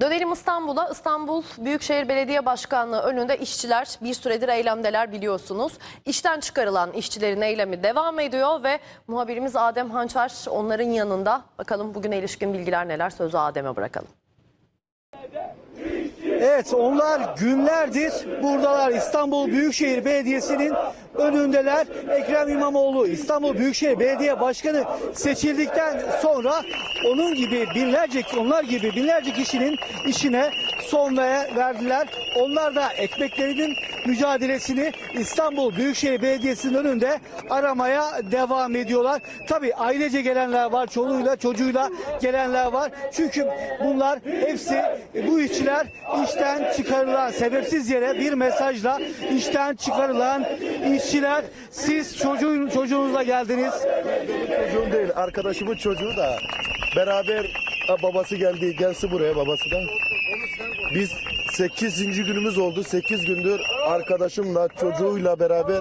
Dönelim İstanbul'a. İstanbul Büyükşehir Belediye Başkanlığı önünde işçiler bir süredir eylemdeler biliyorsunuz. İşten çıkarılan işçilerin eylemi devam ediyor ve muhabirimiz Adem Hançer onların yanında. Bakalım bugüne ilişkin bilgiler neler sözü Adem'e bırakalım. Evet onlar günlerdir buradalar. İstanbul Büyükşehir Belediyesi'nin önündeler. Ekrem İmamoğlu İstanbul Büyükşehir Belediye Başkanı seçildikten sonra onun gibi binlerce onlar gibi binlerce kişinin işine son ve- verdiler. Onlar da ekmeklerinin mücadelesini İstanbul Büyükşehir Belediyesi'nin önünde aramaya devam ediyorlar. Tabii ailece gelenler var, çoluğuyla çocuğuyla gelenler var. Çünkü bunlar hepsi bu işçiler işten çıkarılan sebepsiz yere bir mesajla işten çıkarılan işçiler siz çocuğun çocuğunuzla geldiniz. Çocuğum değil arkadaşımın çocuğu da beraber babası geldi gelsin buraya babası da. Biz 8. günümüz oldu. 8 gündür arkadaşımla çocuğuyla beraber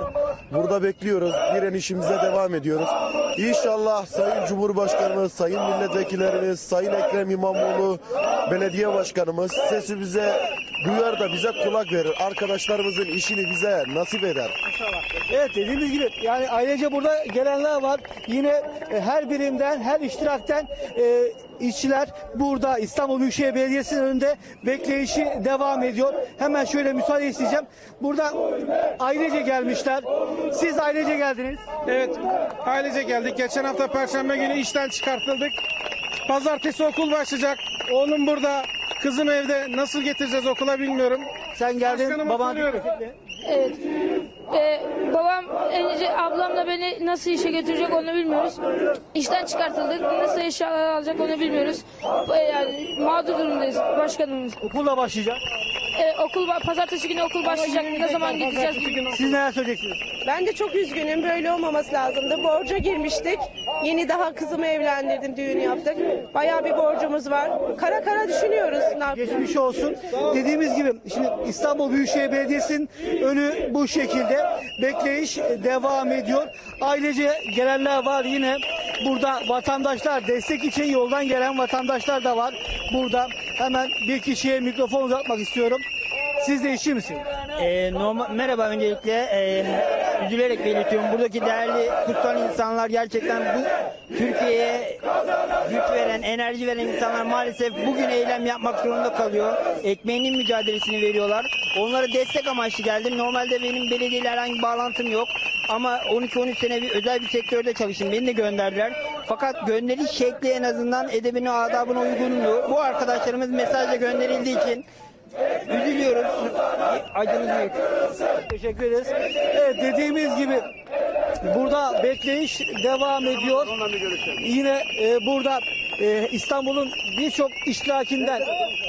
burada bekliyoruz. Direnişimize devam ediyoruz. İnşallah Sayın Cumhurbaşkanımız, Sayın Milletvekillerimiz, Sayın Ekrem İmamoğlu, Belediye Başkanımız sesimize duyar da bize kulak verir. Arkadaşlarımızın işini bize nasip eder. Evet dediğimiz gibi yani ailece burada gelenler var. Yine e, her birimden, her iştirakten e, işçiler burada İstanbul Büyükşehir Belediyesi'nin önünde bekleyişi devam ediyor. Hemen şöyle müsaade isteyeceğim. Burada ailece gelmişler. Siz ailece geldiniz. Evet, ailece geldik. Geçen hafta Perşembe günü işten çıkartıldık. Pazartesi okul başlayacak. Oğlum burada, kızım evde. Nasıl getireceğiz okula bilmiyorum. Sen geldin. Başkanıma Baban soruyorum. Evet. Ee, babam, Ence, ablamla beni nasıl işe götürecek onu bilmiyoruz. İşten çıkartıldık. Nasıl eşyalar alacak onu bilmiyoruz. Ee, Yani mağdur durumdayız başkanımız. okulla başlayacak. Ee, okul pazartesi günü okul başlayacak. Ne zaman gideceğiz? Siz neler söyleyeceksiniz? Ben de çok üzgünüm. Böyle olmaması lazımdı. Borca girmiştik. Yeni daha kızımı evlendirdim, düğün yaptık. Bayağı bir borcumuz var. Kara kara düşünüyoruz. Ne yap- Geçmiş olsun. Dediğimiz gibi şimdi İstanbul Büyükşehir Belediyesi'nin önü bu şekilde. Bekleyiş devam ediyor. Ailece gelenler var yine. Burada vatandaşlar destek için yoldan gelen vatandaşlar da var. Burada hemen bir kişiye mikrofon uzatmak istiyorum. Siz de işçi misiniz? Ee, normal, merhaba öncelikle. Ee, üzülerek belirtiyorum. Buradaki değerli kutsal insanlar gerçekten bu Türkiye'ye güç veren, enerji veren insanlar maalesef bugün eylem yapmak zorunda kalıyor. Ekmeğinin mücadelesini veriyorlar. Onlara destek amaçlı geldim. Normalde benim belediyeyle herhangi bir bağlantım yok. Ama 12-13 sene bir özel bir sektörde çalıştım. Beni de gönderdiler. Fakat gönderiş şekli en azından edebine, adabına uygundu. Bu arkadaşlarımız mesajla gönderildiği için Üzülüyoruz. Acımız büyük. Teşekkür ederiz. Evet dediğimiz gibi burada bekleyiş devam ediyor. Yine e, burada e, İstanbul'un birçok iştirakinden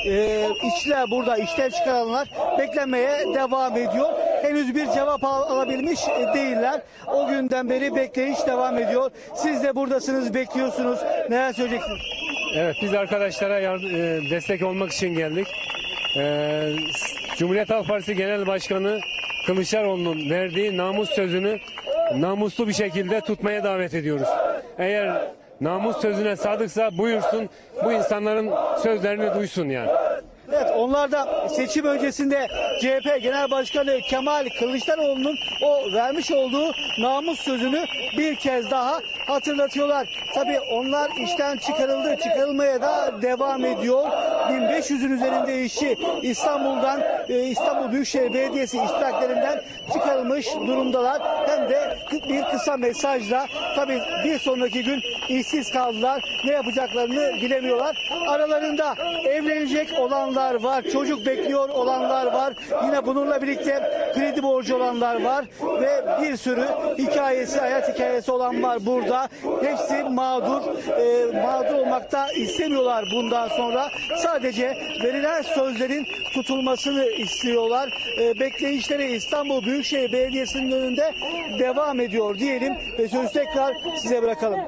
e, işçiler burada işten çıkarılanlar beklemeye devam ediyor. Henüz bir cevap al- alabilmiş değiller. O günden beri bekleyiş devam ediyor. Siz de buradasınız, bekliyorsunuz. Neler söyleyeceksiniz? Evet biz arkadaşlara e, destek olmak için geldik. E, Cumhuriyet Halk Partisi Genel Başkanı Kılıçdaroğlu'nun verdiği namus sözünü namuslu bir şekilde tutmaya davet ediyoruz. Eğer namus sözüne sadıksa buyursun bu insanların sözlerini duysun yani. Onlar da seçim öncesinde CHP Genel Başkanı Kemal Kılıçdaroğlu'nun o vermiş olduğu namus sözünü bir kez daha hatırlatıyorlar. Tabii onlar işten çıkarıldı, çıkarılmaya da devam ediyor. 1500'ün üzerinde işçi İstanbul'dan, e, İstanbul Büyükşehir Belediyesi iştiraklerinden çıkarılmış durumdalar. De bir kısa mesajla tabii bir sonraki gün işsiz kaldılar. Ne yapacaklarını bilemiyorlar. Aralarında evlenecek olanlar var, çocuk bekliyor olanlar var. Yine bununla birlikte kredi borcu olanlar var ve bir sürü hikayesi, hayat hikayesi olan var burada. Hepsi mağdur. Ee, mağdur olmakta istemiyorlar bundan sonra. Sadece verilen sözlerin tutulmasını istiyorlar. Ee, bekleyişleri İstanbul Büyükşehir Belediyesi'nin önünde devam ediyor diyelim ve sözü tekrar size bırakalım.